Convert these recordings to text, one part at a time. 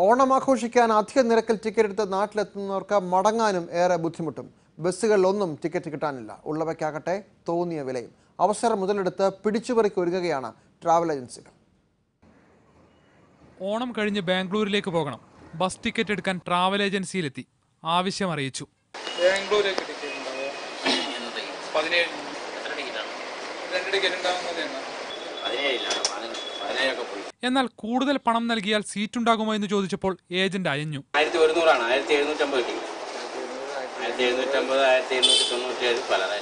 ഓണം ആഘോഷിക്കാൻ അധിക നിരക്കിൽ ടിക്കറ്റ് എടുത്ത് നാട്ടിലെത്തുന്നവർക്ക് മടങ്ങാനും ഏറെ ബുദ്ധിമുട്ടും. ബസ്സുകളിലൊന്നും ടിക്കറ്റ് കിട്ടാനില്ല. ഉള്ളവയ്ക്കാകട്ടെ തോന്നിയ വിലയും. അവസരം മുതലെടുത്ത് പിടിച്ചുപറിക്ക് ഒരുങ്ങുകയാണ് ട്രാവൽ ഏജൻസികൾ ഓണം കഴിഞ്ഞ് ബാംഗ്ലൂരിലേക്ക് പോകണം. ബസ് ടിക്കറ്റ് എടുക്കാൻ ട്രാവൽ ഏജൻസിയിലെത്തി ആവശ്യം അറിയിച്ചു. ബാംഗ്ലൂരിലേക്ക് ടിക്കറ്റ് എന്നാൽ കൂടുതൽ പണം നൽകിയാൽ സീറ്റുണ്ടാകുമോ എന്ന് ചോദിച്ചപ്പോൾ ഏജന്റ് അയഞ്ഞു. ആയിരത്തി ഒരുന്നൂറാണ്. ആയിരത്തി എഴുന്നൂറ്റമ്പത് കിട്ടി. ആയിരത്തി എഴുന്നൂറ്റമ്പത് ആയിരത്തി എഴുന്നൂറ്റി തൊണ്ണൂറ്റേഴ് പല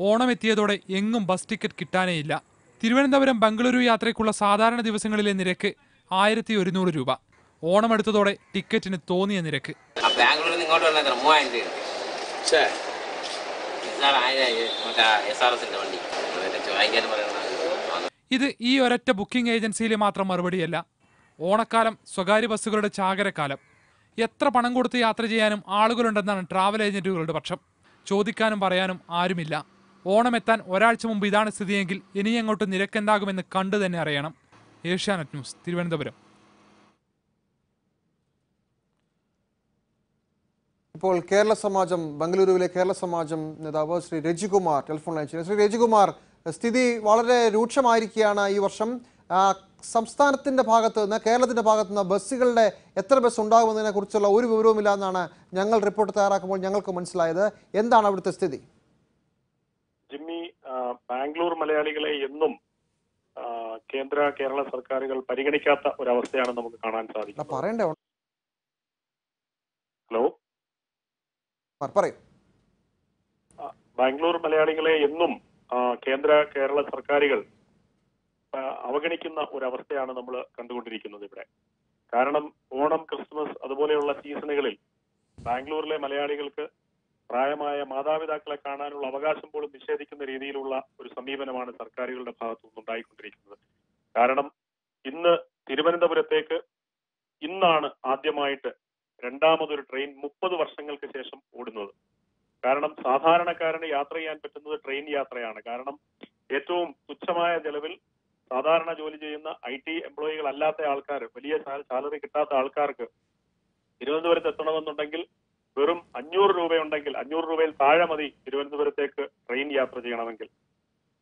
ഓണം എത്തിയതോടെ എങ്ങും ബസ് ടിക്കറ്റ് കിട്ടാനേയില്ല. തിരുവനന്തപുരം ബംഗളൂരു യാത്രയ്ക്കുള്ള സാധാരണ ദിവസങ്ങളിലെ നിരക്ക് ആയിരത്തി ഒരുന്നൂറ് രൂപ. ഓണം എടുത്തതോടെ ടിക്കറ്റിന് തോന്നിയ നിരക്ക്. മൂവായിരം രൂപ. ഇത് ഈ ഒരൊറ്റ ബുക്കിംഗ് ഏജൻസിയിലെ മാത്രം മറുപടിയല്ല. ഓണക്കാലം സ്വകാര്യ ബസ്സുകളുടെ ചാകരക്കാലം. എത്ര പണം കൊടുത്ത് യാത്ര ചെയ്യാനും ആളുകളുണ്ടെന്നാണ് ട്രാവൽ ഏജന്റുകളുടെ പക്ഷം. ചോദിക്കാനും പറയാനും ആരുമില്ല. ഓണം എത്താൻ ഒരാഴ്ച മുമ്പ് ഇതാണ് സ്ഥിതിയെങ്കിൽ ഇനി അങ്ങോട്ട് നിരക്കെന്താകുമെന്ന് കണ്ടു തന്നെ അറിയണം. ഏഷ്യാനെറ്റ് ന്യൂസ് തിരുവനന്തപുരം. ഇപ്പോൾ കേരള സമാജം ബംഗളൂരുവിലെ കേരള സമാജം നേതാവ് ശ്രീ രജികുമാർ ടെലിഫോൺ ലൈൻ ശ്രീ രജികുമാർ സ്ഥിതി വളരെ രൂക്ഷമായിരിക്കുകയാണ് ഈ വർഷം. സംസ്ഥാനത്തിന്റെ സംസ്ഥാനത്തിന്റെ ഭാഗത്ത് നിന്ന് കേരളത്തിന്റെ ഭാഗത്ത് നിന്ന് ബസ്സുകളുടെ എത്ര ബസ് ഉണ്ടാകുമെന്നതിനെ കുറിച്ചുള്ള ഒരു വിവരവുമില്ല എന്നാണ് ഞങ്ങൾ റിപ്പോർട്ട് തയ്യാറാക്കുമ്പോൾ ഞങ്ങൾക്ക് മനസ്സിലായത്. എന്താണ് അവിടുത്തെ സ്ഥിതി? ജിമ്മി ബാംഗ്ലൂർ മലയാളികളെ എന്നും കേന്ദ്ര കേരള സർക്കാരുകൾ പരിഗണിക്കാത്ത ഒരവസ്ഥയാണ് നമുക്ക് കാണാൻ സാധിക്കുന്നത്. പറയണ്ടേ? ഹലോ? പറ- പറയൂ. ബാംഗ്ലൂർ മലയാളികളെ എന്നും കേന്ദ്ര കേരള സർക്കാരുകൾ അവഗണിക്കുന്ന ഒരവസ്ഥയാണ് നമ്മൾ കണ്ടുകൊണ്ടിരിക്കുന്നത് ഇവിടെ. കാരണം ഓണം ക്രിസ്മസ് അതുപോലെയുള്ള സീസണുകളിൽ ബാംഗ്ലൂരിലെ മലയാളികൾക്ക് പ്രായമായ മാതാപിതാക്കളെ കാണാനുള്ള അവകാശം പോലും നിഷേധിക്കുന്ന രീതിയിലുള്ള ഒരു സമീപനമാണ് സർക്കാരുകളുടെ ഭാഗത്തു നിന്നുണ്ടായിക്കൊണ്ടിരിക്കുന്നത്. കാരണം ഇന്ന് തിരുവനന്തപുരത്തേക്ക് ഇന്നാണ് ആദ്യമായിട്ട് രണ്ടാമതൊരു ട്രെയിൻ മുപ്പത് വർഷങ്ങൾക്ക് ശേഷം ഓടുന്നത്. സാധാരണക്കാരന് യാത്ര ചെയ്യാൻ പറ്റുന്നത് ട്രെയിൻ യാത്രയാണ്. കാരണം ഏറ്റവും തുച്ഛമായ ചെലവിൽ സാധാരണ ജോലി ചെയ്യുന്ന ഐ ടി എംപ്ലോയികൾ അല്ലാത്ത ആൾക്കാർ വലിയ സാലറി കിട്ടാത്ത ആൾക്കാർക്ക് തിരുവനന്തപുരത്ത് എത്തണമെന്നുണ്ടെങ്കിൽ വെറും അഞ്ഞൂറ് രൂപയുണ്ടെങ്കിൽ അഞ്ഞൂറ് രൂപയിൽ താഴെ മതി തിരുവനന്തപുരത്തേക്ക് ട്രെയിൻ യാത്ര ചെയ്യണമെങ്കിൽ.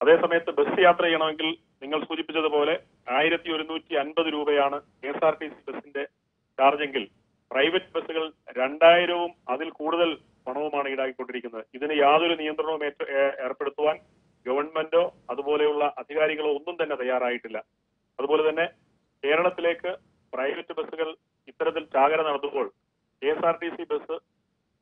അതേസമയത്ത് ബസ് യാത്ര ചെയ്യണമെങ്കിൽ നിങ്ങൾ സൂചിപ്പിച്ചതുപോലെ ആയിരത്തി ഒരുന്നൂറ്റി അൻപത് രൂപയാണ് K S R T C ബസിന്റെ ചാർജെങ്കിൽ. പ്രൈവറ്റ് ബസ്സുകൾ രണ്ടായിരവും പണവുമാണ് ഈടാക്കിക്കൊണ്ടിരിക്കുന്നത് ഇതിന് യാതൊരു നിയന്ത്രണവും ഏർപ്പെടുത്തുവാൻ ഗവൺമെന്റോ അതുപോലെയുള്ള അധികാരികളോ ഒന്നും തന്നെ തയ്യാറായിട്ടില്ല. അതുപോലെ തന്നെ കേരളത്തിലേക്ക് പ്രൈവറ്റ് ബസ്സുകൾ ഇത്തരത്തിൽ ചാകര നടത്തുമ്പോൾ K S R T C bus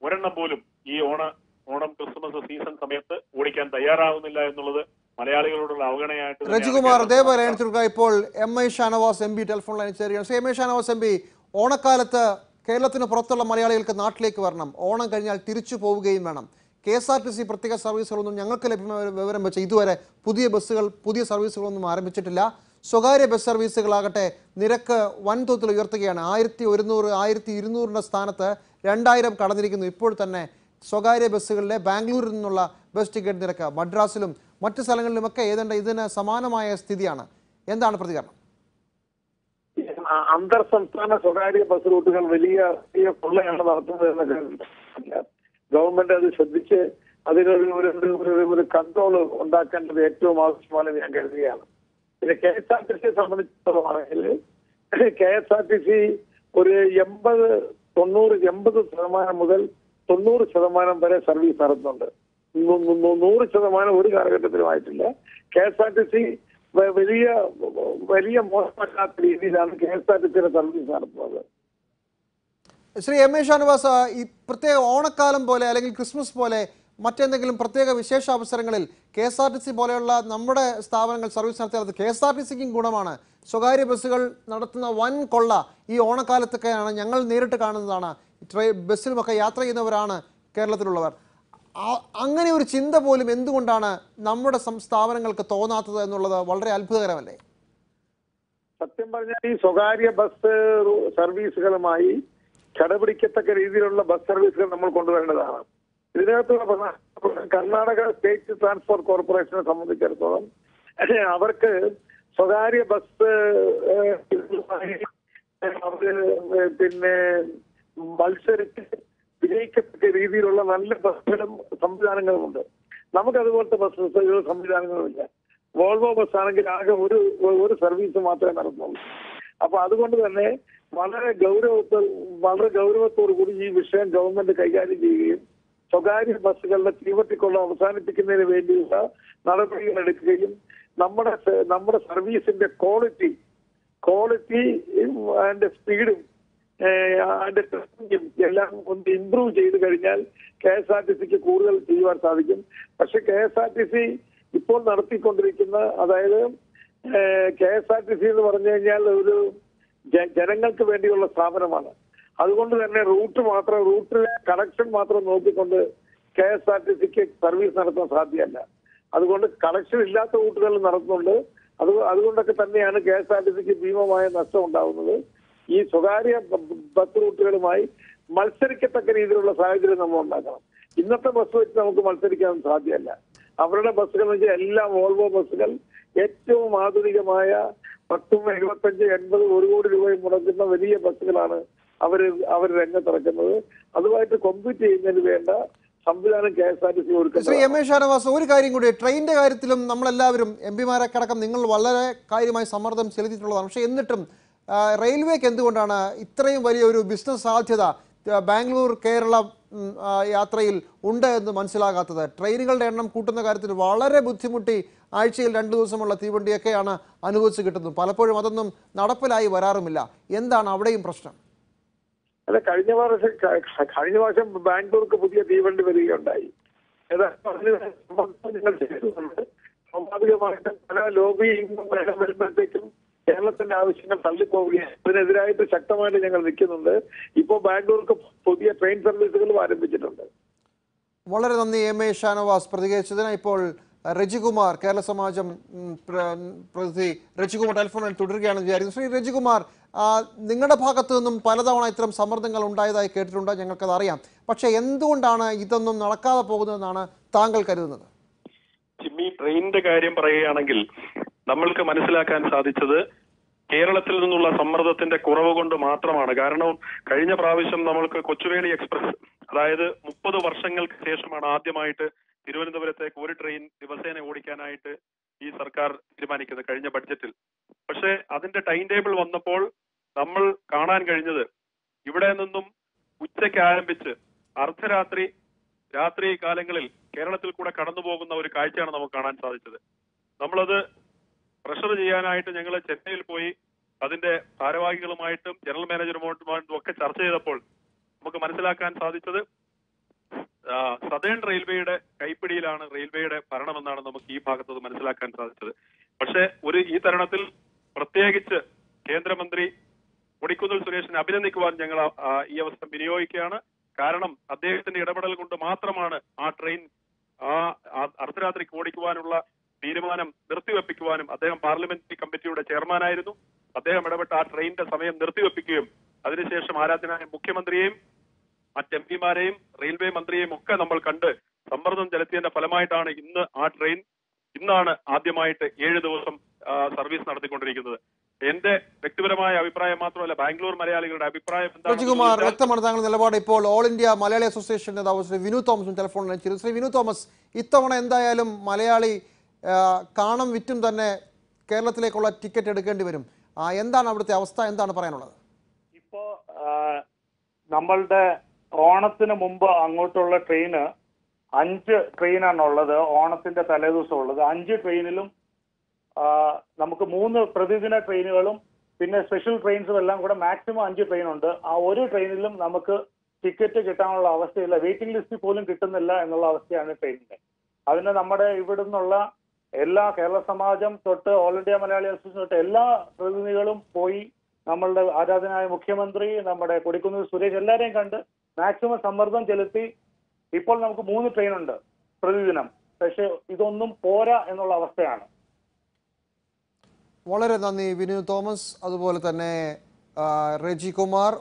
ഒരെണ്ണം പോലും ഈ ഓണ ഓണം ക്രിസ്മസ് സീസൺ സമയത്ത് ഓടിക്കാൻ തയ്യാറാവുന്നില്ല എന്നുള്ളത് മലയാളികളോടുള്ള അവഗണനയായിട്ട് രജികുമാർ അതേപോലെ ഇപ്പോൾ M I Shanavas M B telephone line ചേരുകയാണ്. Shri M I Shanavas M P ഓണക്കാലത്ത് കേരളത്തിന് പുറത്തുള്ള മലയാളികൾക്ക് നാട്ടിലേക്ക് വരണം. ഓണം കഴിഞ്ഞാൽ തിരിച്ചു പോവുകയും വേണം. K S R T C പ്രത്യേക സർവീസുകളൊന്നും ഞങ്ങൾക്ക് ലഭ്യമായ വിവരം വെച്ച് ഇതുവരെ പുതിയ ബസ്സുകൾ പുതിയ സർവീസുകളൊന്നും ആരംഭിച്ചിട്ടില്ല. സ്വകാര്യ ബസ് സർവീസുകളാകട്ടെ നിരക്ക് വൻതോതിൽ ഉയർത്തുകയാണ്. ആയിരത്തി ഒരുന്നൂറ് ആയിരത്തി ഇരുന്നൂറിന്റെ സ്ഥാനത്ത് രണ്ടായിരം കടന്നിരിക്കുന്നു. ഇപ്പോൾ തന്നെ സ്വകാര്യ ബസ്സുകളിലെ ബാംഗ്ലൂരിൽ നിന്നുള്ള ബസ് ടിക്കറ്റ് നിരക്ക് മദ്രാസിലും മറ്റ് സ്ഥലങ്ങളിലുമൊക്കെ ഏതാണ്ട് ഇതിന് സമാനമായ സ്ഥിതിയാണ്. എന്താണ് പ്രതികരണം? അന്തർ സംസ്ഥാന സ്വകാര്യ ബസ് റൂട്ടുകൾ വലിയ വലിയ കൊള്ളയാണ് നടത്തുന്നത് എന്നൊക്കെ ഗവൺമെന്റ് അത് ശ്രദ്ധിച്ച് അതിനൊരു ഒരു കൺട്രോൾ ഉണ്ടാക്കേണ്ടത് ഏറ്റവും ആവശ്യമാണെന്ന് ഞാൻ കരുതുകയാണ്. പിന്നെ കെ എസ് ആർ ടി സിയെ സംബന്ധിച്ചിടത്തോളമാണെങ്കിൽ K S R T C ഒരു എൺപത് തൊണ്ണൂറ് എൺപത് ശതമാനം മുതൽ തൊണ്ണൂറ് ശതമാനം വരെ സർവീസ് നടത്തുന്നുണ്ട്. നൂറ് ശതമാനം ഒരു കാലഘട്ടത്തിലുമായിട്ടില്ല K S R T C വലിയ വലിയ മോശമല്ലാത്ത രീതിയിലാണ് കെ എസ് ആർ ടി സിയുടെ സർവീസ് നടത്തുന്നത്. ശ്രീ എം എ ഷാനവാസ് ഈ പ്രത്യേക ഓണക്കാലം പോലെ അല്ലെങ്കിൽ ക്രിസ്മസ് പോലെ മറ്റെന്തെങ്കിലും പ്രത്യേക വിശേഷ അവസരങ്ങളിൽ K S R T C പോലെയുള്ള നമ്മുടെ സ്ഥാപനങ്ങൾ സർവീസ് നടത്തിയത് കെ എസ് ആർ ടി സിക്കും ഗുണമാണ്. സ്വകാര്യ ബസ്സുകൾ നടത്തുന്ന വൻ കൊള്ള ഈ ഓണക്കാലത്തൊക്കെയാണ് ഞങ്ങൾ നേരിട്ട് കാണുന്നതാണ്. ബസ്സിലുമൊക്കെ യാത്ര ചെയ്യുന്നവരാണ് കേരളത്തിലുള്ളവർ. അങ്ങനെ ഒരു ചിന്ത പോലും എന്തുകൊണ്ടാണ് നമ്മുടെ സംസ്ഥാപനങ്ങൾക്ക് തോന്നാത്തത് എന്നുള്ളത് വളരെ അത്ഭുതകരമല്ലേ? സത്യം പറഞ്ഞാൽ ഈ സ്വകാര്യ ബസ് സർവീസുകളുമായി കടപിടിക്കത്തക്ക രീതിയിലുള്ള ബസ് സർവീസുകൾ നമ്മൾ കൊണ്ടുവരേണ്ടതാണ്. ഇതിനകത്തുള്ള കർണാടക സ്റ്റേറ്റ് ട്രാൻസ്പോർട്ട് കോർപ്പറേഷനെ സംബന്ധിച്ചിടത്തോളം അവർക്ക് സ്വകാര്യ ബസ് അവർ പിന്നെ മത്സരിച്ച് വിജയിക്കത്തക്ക രീതിയിലുള്ള നല്ല ബസ്സുകളും സംവിധാനങ്ങളുമുണ്ട് നമുക്ക് അതുപോലത്തെ ബസ് സംവിധാനങ്ങളുമില്ല വോൾവോ ബസ് ആണെങ്കിൽ ആകെ ഒരു ഒരു സർവീസ് മാത്രമേ നടത്തുന്നുള്ളൂ. അപ്പൊ അതുകൊണ്ട് തന്നെ വളരെ ഗൗരവത്തോ വളരെ ഗൗരവത്തോടു കൂടി ഈ വിഷയം ഗവൺമെന്റ് കൈകാര്യം ചെയ്യുകയും സ്വകാര്യ ബസ്സുകളുടെ തീവട്ടിക്കൊള്ള അവസാനിപ്പിക്കുന്നതിന് വേണ്ടിയുള്ള നടപടികൾ എടുക്കുകയും നമ്മുടെ നമ്മുടെ സർവീസിന്റെ ക്വാളിറ്റി ക്വാളിറ്റി ആൻഡ് സ്പീഡും അതിന്റെ ടെസ്റ്റിംഗും എല്ലാം ഒന്ന് ഇമ്പ്രൂവ് ചെയ്ത് കഴിഞ്ഞാൽ കെ എസ് ആർ ടി സിക്ക് കൂടുതൽ ചെയ്യുവാൻ സാധിക്കും. പക്ഷെ K S R T C ഇപ്പോൾ നടത്തിക്കൊണ്ടിരിക്കുന്ന അതായത് K S R T C എന്ന് പറഞ്ഞു കഴിഞ്ഞാൽ ഒരു ജനങ്ങൾക്ക് വേണ്ടിയുള്ള സ്ഥാപനമാണ്. അതുകൊണ്ട് തന്നെ റൂട്ട് മാത്രം റൂട്ടിലെ കണക്ഷൻ മാത്രം നോക്കിക്കൊണ്ട് കെ എസ് ആർ ടി സിക്ക് സർവീസ് നടത്താൻ സാധ്യമല്ല. അതുകൊണ്ട് കണക്ഷൻ ഇല്ലാത്ത റൂട്ടുകൾ നടത്തുന്നുണ്ട്. അത് അതുകൊണ്ടൊക്കെ തന്നെയാണ് കെ എസ് ആർ ടി സിക്ക് ഭീമമായ നഷ്ടം ഉണ്ടാവുന്നത്. ഈ സ്വകാര്യ ബസ് റൂട്ടുകളുമായി മത്സരിക്കത്തക്ക രീതിയിലുള്ള സാഹചര്യം നമ്മൾ ഉണ്ടാക്കണം. ഇന്നത്തെ ബസ് വെച്ച് നമുക്ക് മത്സരിക്കാൻ സാധ്യമല്ല. അവരുടെ ബസ്സുകൾ എന്ന് വെച്ചാൽ എല്ലാം ഓൾവോ ബസ്സുകൾ. ഏറ്റവും ആധുനികമായ പത്തും എഴുപത്തഞ്ച് എൺപത് ഒരു കോടി രൂപയും മുടക്കുന്ന വലിയ ബസ്സുകളാണ് അവർ അവർ രംഗത്തിറക്കുന്നത്. അതുമായിട്ട് കോമ്പീറ്റ് ചെയ്യുന്നതിന് വേണ്ട സംവിധാനം K S R T C Shri കൊടുക്കുന്നത് എം എ ഷാനവാസ് ഒരു കാര്യം കൂടി. ട്രെയിനിന്റെ കാര്യത്തിലും നമ്മളെല്ലാവരും എം പിമാരെ കടക്കം നിങ്ങൾ വളരെ കാര്യമായി സമ്മർദ്ദം ചെലുത്തിയിട്ടുള്ളതാണ്. പക്ഷേ എന്നിട്ടും റെയിൽവേക്ക് എന്തുകൊണ്ടാണ് ഇത്രയും വലിയ ഒരു ബിസിനസ് സാധ്യത ബാംഗ്ലൂർ കേരള യാത്രയിൽ ഉണ്ട് എന്ന് മനസ്സിലാകാത്തത്? ട്രെയിനുകളുടെ എണ്ണം കൂട്ടുന്ന കാര്യത്തിൽ വളരെ ബുദ്ധിമുട്ടി ആഴ്ചയിൽ രണ്ട് ദിവസമുള്ള തീവണ്ടിയൊക്കെയാണ് അനുഭവിച്ച് കിട്ടുന്നത്. പലപ്പോഴും അതൊന്നും നടപ്പിലായി വരാറുമില്ല. എന്താണ് അവിടെയും പ്രശ്നം? അല്ല കഴിഞ്ഞ പ്രാവശ്യം കഴിഞ്ഞ പ്രാവശ്യം ബാംഗ്ലൂർക്ക് പുതിയ തീവണ്ടി വരികയുണ്ടായി. സ്വാഭാവികമായിട്ടും പല ലോബിയും വരുമ്പോഴത്തേക്കും കേരളത്തിന്റെ ആവശ്യങ്ങൾ തള്ളിപ്പോവുകയാണ്. അതിനെതിരായിട്ട് ശക്തമായിട്ട് ഞങ്ങൾ നിൽക്കുന്നുണ്ട്. ഇപ്പോൾ ബാംഗ്ലൂർക്ക് പുതിയ ട്രെയിൻ സർവീസുകളും ആരംഭിച്ചിട്ടുണ്ട്. വളരെ നന്ദി എം എ ഷാനവാസ്. പ്രതികരിച്ചതിന് ഇപ്പോൾ രജികുമാർ കേരള സമാജം പ്രതിനിധി രജികുമാർ ടെലിഫോണിൽ തുടരുകയാണെന്ന് വിചാരിക്കുന്നു. ശ്രീ രജികുമാർ നിങ്ങളുടെ ഭാഗത്തു നിന്നും പലതവണ ഇത്തരം സമ്മർദ്ദങ്ങൾ ഉണ്ടായതായി കേട്ടിട്ടുണ്ട്. ഞങ്ങൾക്കത് അറിയാം പക്ഷേ എന്തുകൊണ്ടാണ് ഇതൊന്നും നടക്കാതെ പോകുന്നതെന്നാണ് താങ്കൾ കരുതുന്നത്? ജിമ്മി ട്രെയിനിന്റെ കാര്യം പറയുകയാണെങ്കിൽ നമ്മൾക്ക് മനസ്സിലാക്കാൻ സാധിച്ചത് കേരളത്തിൽ നിന്നുള്ള സമ്മർദ്ദത്തിന്റെ കുറവ് കൊണ്ട് മാത്രമാണ്. കാരണം കഴിഞ്ഞ പ്രാവശ്യം നമ്മൾക്ക് കൊച്ചുവേണി എക്സ്പ്രസ് അതായത് മുപ്പത് വർഷങ്ങൾക്ക് ശേഷമാണ് ആദ്യമായിട്ട് തിരുവനന്തപുരത്തേക്ക് ഒരു ട്രെയിൻ ദിവസേന ഓടിക്കാനായിട്ട് ഈ സർക്കാർ തീരുമാനിക്കുന്നത് കഴിഞ്ഞ ബഡ്ജറ്റിൽ. പക്ഷേ അതിന്റെ ടൈം ടേബിൾ വന്നപ്പോൾ നമ്മൾ കാണാൻ കഴിഞ്ഞത് ഇവിടെ നിന്നും ഉച്ചയ്ക്ക് ആരംഭിച്ച് അർദ്ധരാത്രി രാത്രി കാലങ്ങളിൽ കേരളത്തിൽ കൂടെ കടന്നു പോകുന്ന ഒരു കാഴ്ചയാണ് നമുക്ക് കാണാൻ സാധിച്ചത്. നമ്മളത് പ്രഷർ ചെയ്യാനായിട്ട് ഞങ്ങൾ ചെന്നൈയിൽ പോയി അതിന്റെ ഭാരവാഹികളുമായിട്ടും ജനറൽ മാനേജറുമായിട്ടും ഒക്കെ ചർച്ച ചെയ്തപ്പോൾ നമുക്ക് മനസ്സിലാക്കാൻ സാധിച്ചത് സദേൺ റെയിൽവേയുടെ കൈപ്പിടിയിലാണ് റെയിൽവേയുടെ ഭരണമെന്നാണ് നമുക്ക് ഈ ഭാഗത്ത് മനസ്സിലാക്കാൻ സാധിച്ചത്. പക്ഷേ ഒരു ഈ തരുണത്തിൽ പ്രത്യേകിച്ച് കേന്ദ്രമന്ത്രി കൊടിക്കുന്നിൽ സുരേഷിനെ അഭിനന്ദിക്കുവാൻ ഞങ്ങൾ ഈ അവസരം വിനിയോഗിക്കുകയാണ്. കാരണം അദ്ദേഹത്തിന്റെ ഇടപെടൽ കൊണ്ട് മാത്രമാണ് ആ ട്രെയിൻ ആ അർദ്ധരാത്രിക്ക് ഓടിക്കുവാനുള്ള തീരുമാനം നിർത്തിവെപ്പിക്കുവാനും അദ്ദേഹം പാർലമെന്ററി കമ്മിറ്റിയുടെ ചെയർമാനായിരുന്നു. അദ്ദേഹം ഇടപെട്ട് ആ ട്രെയിനിന്റെ സമയം നിർത്തിവെപ്പിക്കുകയും അതിനുശേഷം ആരാധനായ മുഖ്യമന്ത്രിയെയും മറ്റ് എം പിമാരെയും റെയിൽവേ മന്ത്രിയെയും ഒക്കെ നമ്മൾ കണ്ട് സമ്മർദ്ദം ചെലുത്തിയതിന്റെ ഫലമായിട്ടാണ് ഇന്ന് ആ ട്രെയിൻ ഇന്നാണ് ആദ്യമായിട്ട് ഏഴ് ദിവസം സർവീസ് നടത്തിക്കൊണ്ടിരിക്കുന്നത്. എന്റെ വ്യക്തിപരമായ അഭിപ്രായം മാത്രമല്ല ബാംഗ്ലൂർ മലയാളികളുടെ അഭിപ്രായം വ്യക്തമാണ് താങ്കളുടെ നിലപാട് ഇപ്പോൾ ഓൾ ഇന്ത്യ മലയാളി അസോസിയേഷൻ നേതാവ് ശ്രീ വിനു തോമസും ടെലിഫോണിൽ ശ്രീ വിനു തോമസ് ഇത്തവണ എന്തായാലും മലയാളി കാണം വിറ്റും തന്നെ കേരളത്തിലേക്കുള്ള ടിക്കറ്റ് എടുക്കേണ്ടി വരും. എന്താണ് അവിടുത്തെ അവസ്ഥ? എന്താണ് പറയാനുള്ളത്? ഇപ്പോ നമ്മളുടെ ഓണത്തിന് മുമ്പ് അങ്ങോട്ടുള്ള ട്രെയിന് അഞ്ച് ട്രെയിനാണ് ഉള്ളത്. ഓണത്തിന്റെ തലേദിവസം ഉള്ളത്. അഞ്ച് ട്രെയിനിലും നമുക്ക് മൂന്ന് പ്രതിദിന ട്രെയിനുകളും പിന്നെ സ്പെഷ്യൽ ട്രെയിൻസും എല്ലാം കൂടെ മാക്സിമം അഞ്ച് ട്രെയിൻ ഉണ്ട് ആ ഒരു ട്രെയിനിലും നമുക്ക് ടിക്കറ്റ് കിട്ടാനുള്ള അവസ്ഥയില്ല. വെയിറ്റിംഗ് ലിസ്റ്റ് പോലും കിട്ടുന്നില്ല എന്നുള്ള അവസ്ഥയാണ് ട്രെയിനിന്റെ. അതിന് നമ്മുടെ ഇവിടെ നിന്നുള്ള എല്ലാ കേരള സമാജം തൊട്ട് ഓൾ ഇന്ത്യ മലയാളി അസോസിയേഷൻ തൊട്ട് എല്ലാ പ്രതിനിധികളും പോയി നമ്മളുടെ ആരാധനായ മുഖ്യമന്ത്രി നമ്മുടെ കൊടിക്കുന്നിൽ സുരേഷ് എല്ലാവരെയും കണ്ട് മാക്സിമം സമ്മർദ്ദം ചെലുത്തി ഇപ്പോൾ നമുക്ക് മൂന്ന് ട്രെയിൻ ഉണ്ട് പ്രതിദിനം. പക്ഷെ ഇതൊന്നും പോരാ എന്നുള്ള അവസ്ഥയാണ്. വളരെ നന്ദി വിനു തോമസ്. അതുപോലെ തന്നെ റെജി കുമാർ